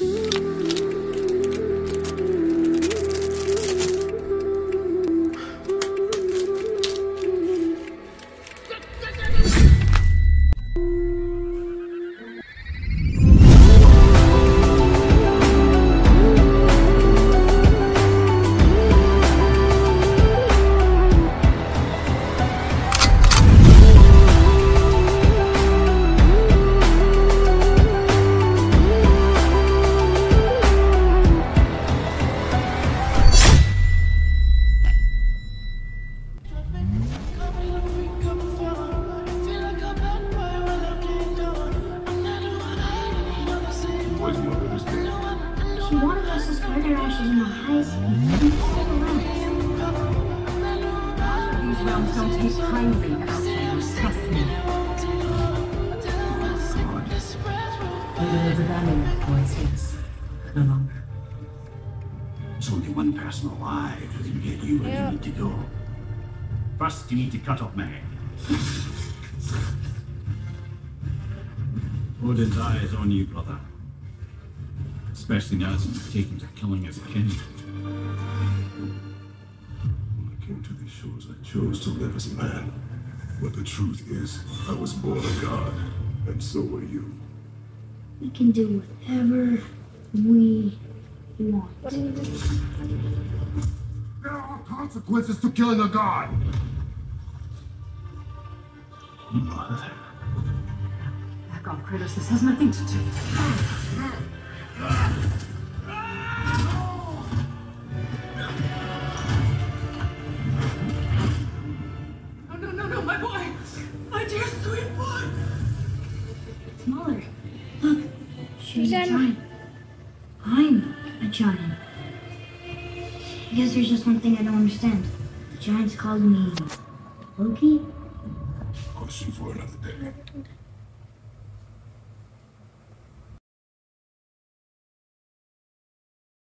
Where's She wanted us to spread her ashes in a high speed. These realms don't take kindly at outsiders, trust me. Leader of the Valiant boys, yes. No longer. There's only one person alive who can get you where you need to go. First, you need to cut off Meg. Odin's eye is on you, brother. Especially now that you've taken to killing his kin. When I came to these shores, I chose to live as a man. But the truth is, I was born a god, and so were you. We can do whatever we want. There are consequences to killing a god! Mother. Back off, Kratos. This has nothing to do. No, no, no, no, my boy! My dear sweet boy! Smaller. Look, she's a Jen. giant. I'm a giant. I guess there's just one thing I don't understand. The giants called me Loki? Question for another day.